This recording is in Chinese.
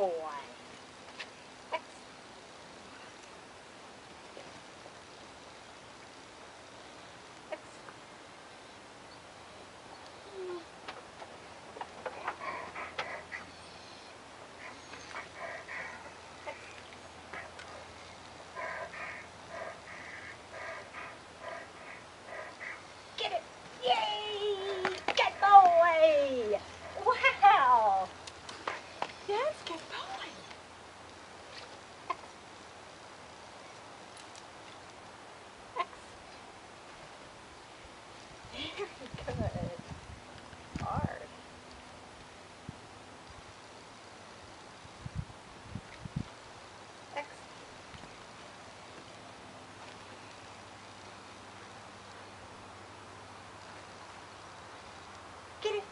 boy. Get it.